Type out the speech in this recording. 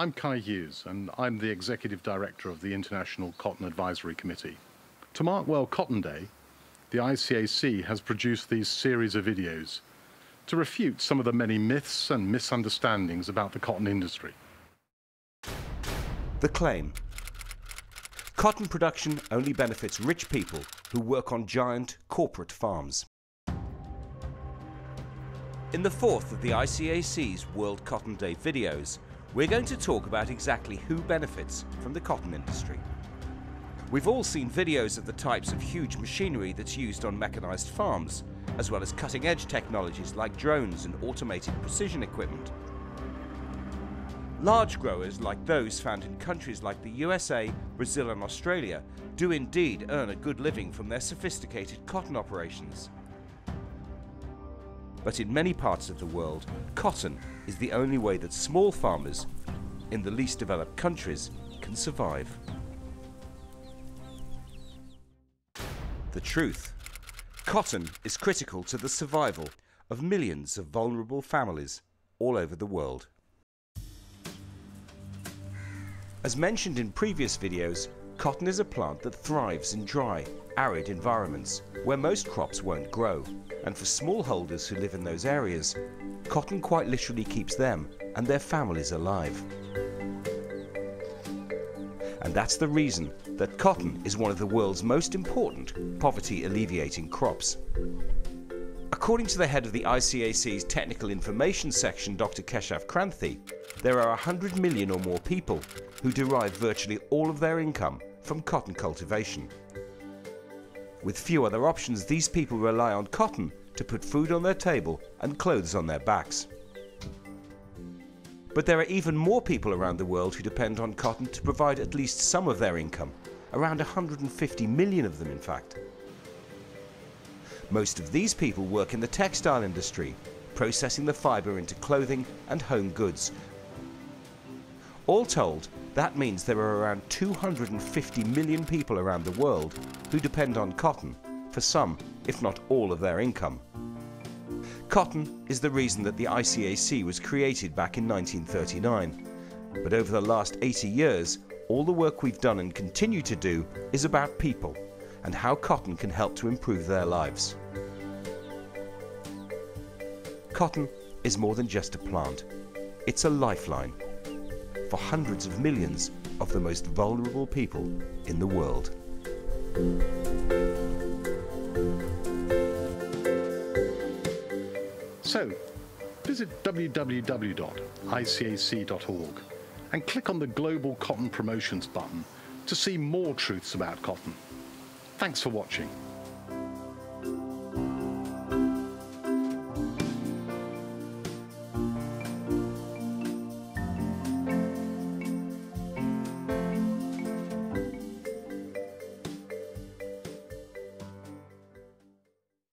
I'm Kai Hughes, and I'm the Executive Director of the International Cotton Advisory Committee. To mark World Cotton Day, the ICAC has produced these series of videos to refute some of the many myths and misunderstandings about the cotton industry. The claim. Cotton production only benefits rich people who work on giant corporate farms. In the fourth of the ICAC's World Cotton Day videos, we're going to talk about exactly who benefits from the cotton industry. We've all seen videos of the types of huge machinery that's used on mechanized farms, as well as cutting edge technologies like drones and automated precision equipment. Large growers like those found in countries like the USA, Brazil and Australia do indeed earn a good living from their sophisticated cotton operations. But in many parts of the world, cotton is the only way that small farmers in the least developed countries can survive. The truth. Cotton is critical to the survival of millions of vulnerable families all over the world. As mentioned in previous videos, cotton is a plant that thrives in dry, arid environments where most crops won't grow. And for smallholders who live in those areas, cotton quite literally keeps them and their families alive. And that's the reason that cotton is one of the world's most important poverty alleviating crops. According to the head of the ICAC's Technical Information Section, Dr. Keshav Kranthi, there are 100 million or more people who derive virtually all of their income from cotton cultivation. With few other options, these people rely on cotton to put food on their table and clothes on their backs. But there are even more people around the world who depend on cotton to provide at least some of their income, around 150 million of them in fact. Most of these people work in the textile industry, processing the fibre into clothing and home goods. All told, that means there are around 250 million people around the world who depend on cotton for some, if not all, of their income. Cotton is the reason that the ICAC was created back in 1939. But over the last 80 years, all the work we've done and continue to do is about people and how cotton can help to improve their lives. Cotton is more than just a plant. It's a lifeline for hundreds of millions of the most vulnerable people in the world. So, visit www.icac.org and click on the Global Cotton Promotions button to see more truths about cotton. Thanks for watching.